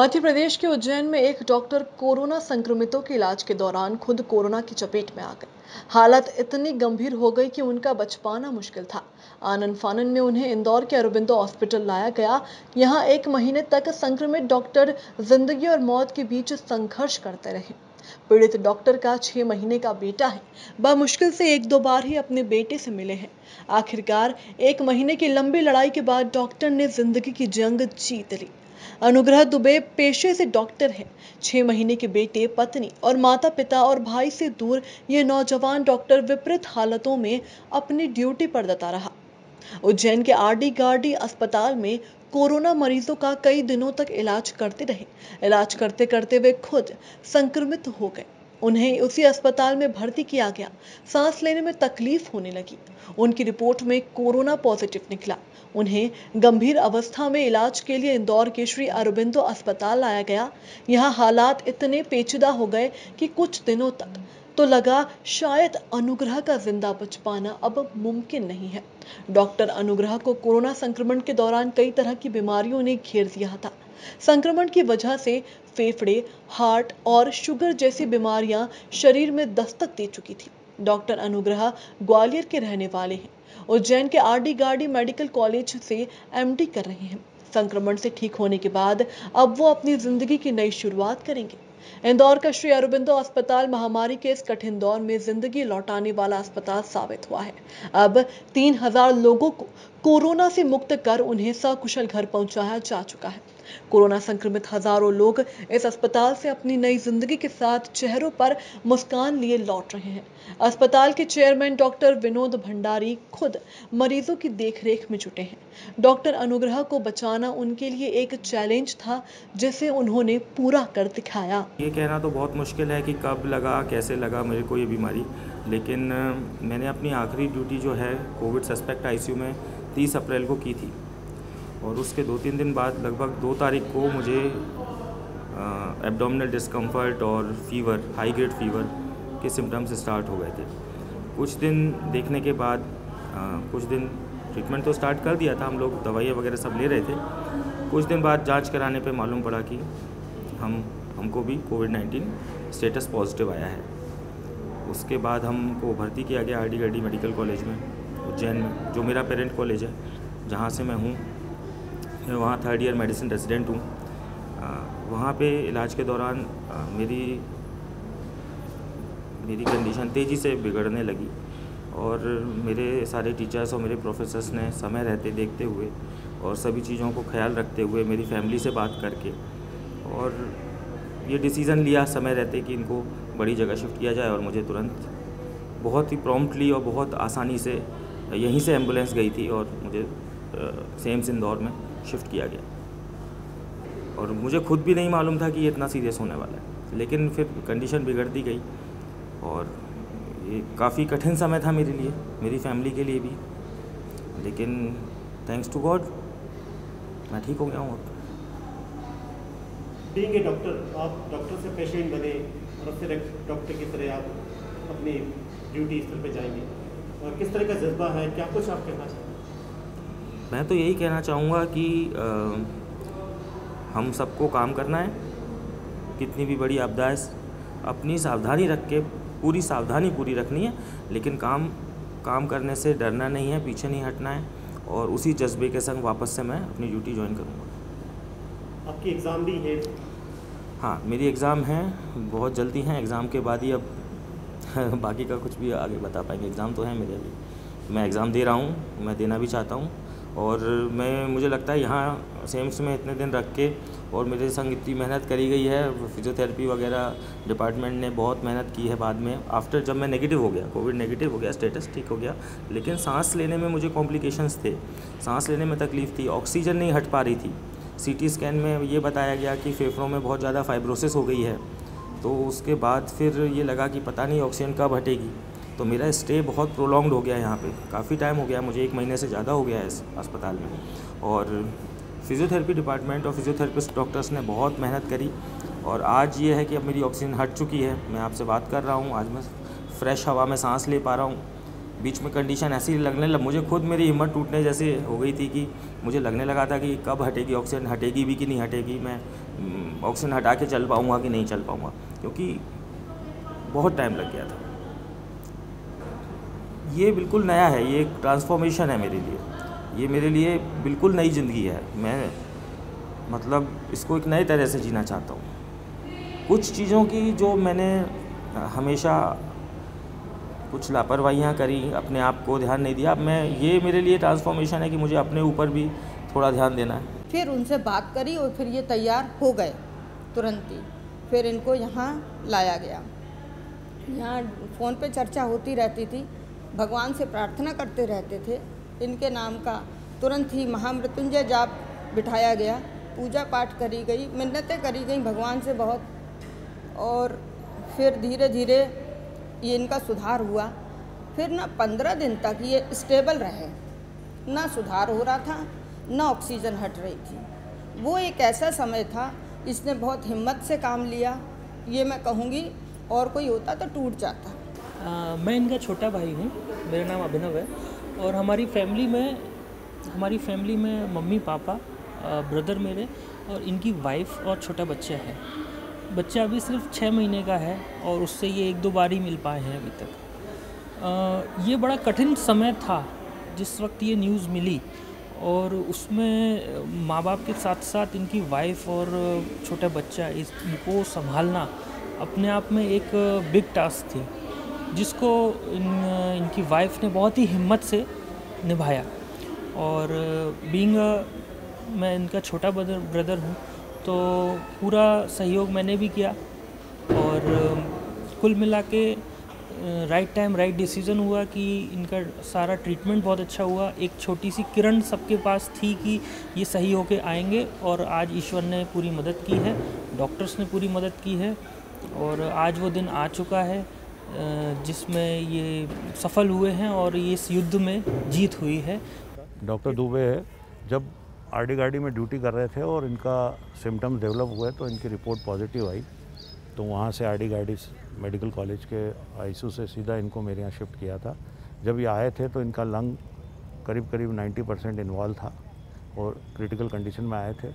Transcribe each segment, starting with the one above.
मध्य प्रदेश के उज्जैन में एक डॉक्टर कोरोना संक्रमितों के इलाज के दौरान खुद कोरोना की चपेट में आ गए। हालत इतनी गंभीर हो गई कि उनका बच पाना मुश्किल था। आनंद फानन में उन्हें इंदौर के अरबिंदो हॉस्पिटल लाया गया। यहाँ एक महीने तक संक्रमित डॉक्टर ज़िंदगी और मौत के बीच संघर्ष करते रहे। पीड़ित डॉक्टर का छह महीने का बेटा है। वह मुश्किल से एक दो बार ही अपने बेटे से मिले हैं। आखिरकार एक महीने की लंबी लड़ाई के बाद डॉक्टर ने ज़िंदगी की जंग जीत ली। अनुग्रह दुबे पेशे से डॉक्टर है। छह महीने के बेटे, पत्नी और माता पिता और भाई से दूर ये नौजवान डॉक्टर विपरीत हालतों में अपनी ड्यूटी पर दता रहा। उज्जैन के आरडी गार्डी अस्पताल में कोरोना मरीजों का कई दिनों तक इलाज करते रहे। इलाज करते करते वे खुद संक्रमित हो गए। उन्हें उसी अस्पताल में भर्ती किया गया। सांस लेने में तकलीफ़ होने लगी। उनकी रिपोर्ट में कोरोना पॉजिटिव निकला। उन्हें गंभीर अवस्था में इलाज के लिए इंदौर के श्री अरबिंदो अस्पताल लाया गया। यहाँ हालात इतने पेचीदा हो गए कि कुछ दिनों तक तो लगा शायद अनुग्रह का ज़िंदा बच पाना अब मुमकिन नहीं है। डॉक्टर अनुग्रह को कोरोना संक्रमण के दौरान कई तरह की बीमारियों ने घेर दिया था। संक्रमण की वजह से फेफड़े, हार्ट और शुगर जैसी बीमारियाँ शरीर में दस्तक दे चुकी थी। डॉक्टर अनुग्रह ग्वालियर के रहने वाले हैं उज्जैन के आरडी गार्डी मेडिकल कॉलेज से एमडी कर रहे हैं। संक्रमण से ठीक होने के बाद अब वो अपनी ज़िंदगी की नई शुरुआत करेंगे। इंदौर का श्री अरबिंदो अस्पताल महामारी के इस कठिन दौर में ज़िंदगी लौटाने वाला अस्पताल साबित हुआ है। अब तीन हज़ार लोगों को कोरोना से मुक्त कर उन्हें सकुशल घर पहुँचाया जा चुका है। कोरोना संक्रमित हज़ारों लोग इस अस्पताल से अपनी नई ज़िंदगी के साथ चेहरों पर मुस्कान लिए लौट रहे हैं। अस्पताल के चेयरमैन डॉक्टर विनोद भंडारी खुद मरीजों की देखरेख में जुटे हैं। डॉक्टर अनुग्रह को बचाना उनके लिए एक चैलेंज था, जिसे उन्होंने पूरा कर दिखाया। ये कहना तो बहुत मुश्किल है कि कब लगा, कैसे लगा, मेरे को ये बीमारी। लेकिन मैंने अपनी आखिरी ड्यूटी जो है, कोविड सस्पेक्ट आईसीयू में 30 अप्रैल को की थी। और उसके दो तीन दिन बाद लगभग दो तारीख को मुझे एब्डोमिनल डिस्कम्फर्ट और फीवर हाई ग्रेड फीवर के सिम्टम्स स्टार्ट हो गए थे। कुछ दिन देखने के बाद आ, कुछ दिन ट्रीटमेंट तो स्टार्ट कर दिया था हम लोग दवाइयाँ वगैरह सब ले रहे थे। कुछ दिन बाद जाँच कराने पे मालूम पड़ा कि हम हमको भी कोविड नाइन्टीन स्टेटस पॉजिटिव आया है। उसके बाद हमको भर्ती किया गया आर डी मेडिकल कॉलेज में उज्जैन में जो मेरा पेरेंट कॉलेज है जहाँ से मैं हूँ। मैं वहाँ थर्ड ईयर मेडिसिन रेजिडेंट हूँ। वहाँ पे इलाज के दौरान मेरी मेरी कंडीशन तेज़ी से बिगड़ने लगी और मेरे सारे टीचर्स और मेरे प्रोफेसर्स ने समय रहते देखते हुए और सभी चीज़ों को ख्याल रखते हुए मेरी फैमिली से बात करके और ये डिसीज़न लिया समय रहते कि इनको बड़ी जगह शिफ्ट किया जाए और मुझे तुरंत बहुत ही प्रॉम्प्टली और बहुत आसानी से यहीं से एंबुलेंस गई थी और मुझे सेम्स इंदौर में शिफ्ट किया गया। और मुझे खुद भी नहीं मालूम था कि ये इतना सीरियस होने वाला है। लेकिन फिर कंडीशन बिगड़ती गई और ये काफ़ी कठिन समय था मेरे लिए, मेरी फैमिली के लिए भी। लेकिन थैंक्स टू गॉड मैं ठीक हो गया हूँ डॉक्टर आप डॉक्टर से पेशेंट बने और फिर डॉक्टर की तरह आप अपनी ड्यूटी स्थल पे जाएँगे। और किस तरह का जज्बा है, क्या कुछ आप कहना हैं? मैं तो यही कहना चाहूँगा कि आ, हम सबको काम करना है कितनी भी बड़ी आपदा है अपनी सावधानी रख के पूरी सावधानी पूरी रखनी है लेकिन काम काम करने से डरना नहीं है पीछे नहीं हटना है और उसी जज्बे के संग वापस से मैं अपनी ड्यूटी ज्वाइन करूँगा। आपकी एग्ज़ाम भी है? हाँ मेरी एग्ज़ाम है बहुत जल्दी हैं एग्ज़ाम के बाद ही अब बाकी का कुछ भी आगे बता पाएँगे। एग्ज़ाम तो है मेरे अभी मैं एग्ज़ाम दे रहा हूँ मैं देना भी चाहता हूँ और मैं, मुझे लगता है यहाँ सेम्स में इतने दिन रख के और मेरे संग इतनी मेहनत करी गई है। फिजियोथेरेपी वगैरह डिपार्टमेंट ने बहुत मेहनत की है बाद में। आफ्टर जब मैं नेगेटिव हो गया कोविड नेगेटिव हो गया स्टेटस ठीक हो गया, लेकिन सांस लेने में मुझे कॉम्प्लिकेशंस थे। सांस लेने में तकलीफ़ थी ऑक्सीजन नहीं हट पा रही थी। सीटी स्कैन में ये बताया गया कि फेफड़ों में बहुत ज़्यादा फाइब्रोसिस हो गई है। तो उसके बाद फिर ये लगा कि पता नहीं ऑक्सीजन कब हटेगी। तो मेरा स्टे बहुत प्रोलॉन्ग हो गया यहाँ पे। काफ़ी टाइम हो गया, मुझे एक महीने से ज़्यादा हो गया है इस अस्पताल में। और फिज़ियोथेरेपी डिपार्टमेंट और फिज़ियोथेरेपिस्ट डॉक्टर्स ने बहुत मेहनत करी। और आज ये है कि अब मेरी ऑक्सीजन हट चुकी है। मैं आपसे बात कर रहा हूँ, आज मैं फ्रेश हवा में सांस ले पा रहा हूँ। बीच में कंडीशन ऐसी लगने लग, मुझे खुद मेरी हिम्मत टूटने जैसे हो गई थी कि मुझे लगने लगा था कि कब हटेगी ऑक्सीजन हटेगी भी कि नहीं हटेगी। मैं ऑक्सीजन हटा के चल पाऊँगा कि नहीं चल पाऊँगा। क्योंकि बहुत टाइम लग गया था। ये बिल्कुल नया है, ये एक ट्रांसफॉर्मेशन है मेरे लिए। ये मेरे लिए बिल्कुल नई ज़िंदगी है। मैं मतलब इसको एक नए तरह से जीना चाहता हूँ। कुछ चीज़ों की जो मैंने हमेशा कुछ लापरवाहियाँ करी, अपने आप को ध्यान नहीं दिया, अब मैं, ये मेरे लिए ट्रांसफॉर्मेशन है कि मुझे अपने ऊपर भी थोड़ा ध्यान देना है। फिर उनसे बात करी और फिर ये तैयार हो गए, तुरंत ही। फिर इनको यहाँ लाया गया। यहाँ फ़ोन पे चर्चा होती रहती थी भगवान से प्रार्थना करते रहते थे। इनके नाम का तुरंत ही महामृत्युंजय जाप बिठाया गया। पूजा पाठ करी गई, मिन्नतें करी गई भगवान से बहुत। और फिर धीरे धीरे ये इनका सुधार हुआ। फिर ना पंद्रह दिन तक ये स्टेबल रहे। ना सुधार हो रहा था, ना ऑक्सीजन हट रही थी। वो एक ऐसा समय था, इसने बहुत हिम्मत से काम लिया। ये मैं कहूँगी, और कोई होता तो टूट जाता। मैं इनका छोटा भाई हूँ मेरा नाम अभिनव है। और हमारी फैमिली में हमारी फैमिली में मम्मी पापा ब्रदर मेरे और इनकी वाइफ और छोटा बच्चा है। बच्चा अभी सिर्फ़ छः महीने का है और उससे ये एक दो बार ही मिल पाए हैं अभी तक। आ, ये बड़ा कठिन समय था जिस वक्त ये न्यूज़ मिली और उसमें माँ बाप के साथ साथ इनकी वाइफ और छोटा बच्चा इस इनको संभालना अपने आप में एक बिग टास्क थी। जिसको इन, इनकी वाइफ ने बहुत ही हिम्मत से निभाया। और बीइंग मैं इनका छोटा ब्रदर ब्रदर हूँ तो पूरा सहयोग मैंने भी किया। और, कुल मिला के राइट टाइम राइट डिसीज़न हुआ कि इनका सारा ट्रीटमेंट बहुत अच्छा हुआ। एक छोटी सी किरण सबके पास थी कि ये सही होके आएँगे और आज ईश्वर ने पूरी मदद की है डॉक्टर्स ने पूरी मदद की है। और आज वो दिन आ चुका है। जिसमें ये सफल हुए हैं और ये इस युद्ध में जीत हुई है। डॉक्टर दुबे जब आरडी गाड़ी में ड्यूटी कर रहे थे और इनका सिम्टम्स डेवलप हुए तो इनकी रिपोर्ट पॉजिटिव आई। तो वहाँ से आरडी गाड़ी मेडिकल कॉलेज के आईसीयू से सीधा इनको मेरे यहाँ शिफ्ट किया था। जब ये आए थे तो इनका लंग करीब करीब 90 परसेंट इन्वॉल्व था और क्रिटिकल कंडीशन में आए थे।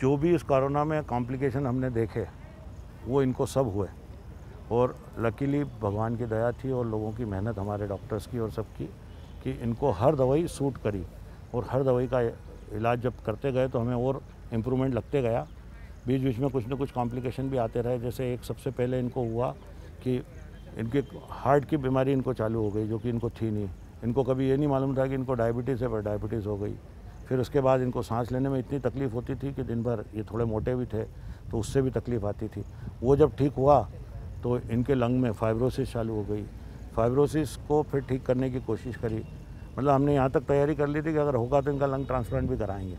जो भी इस कोरोना में कॉम्प्लिकेशन हमने देखे, वो इनको सब हुए। और लकीली भगवान की दया थी और लोगों की मेहनत हमारे डॉक्टर्स की और सबकी, कि इनको हर दवाई सूट करी। और हर दवाई का इलाज जब करते गए तो हमें और इम्प्रूवमेंट लगते गया। बीच बीच में कुछ ना कुछ कॉम्प्लिकेशन भी आते रहे। जैसे एक सबसे पहले इनको हुआ कि इनके हार्ट की बीमारी इनको चालू हो गई, जो कि इनको थी नहीं। इनको कभी ये नहीं मालूम था कि इनको डायबिटीज़ है, पर डायबिटीज़ हो गई। फिर उसके बाद इनको सांस लेने में इतनी तकलीफ़ होती थी कि दिन भर ये थोड़े मोटे भी थे तो उससे भी तकलीफ़ आती थी। वो जब ठीक हुआ तो इनके लंग में फाइब्रोसिस चालू हो गई। फाइब्रोसिस को फिर ठीक करने की कोशिश करी। मतलब हमने यहाँ तक तैयारी कर ली थी कि अगर होगा तो इनका लंग ट्रांसप्लांट भी कराएँगे।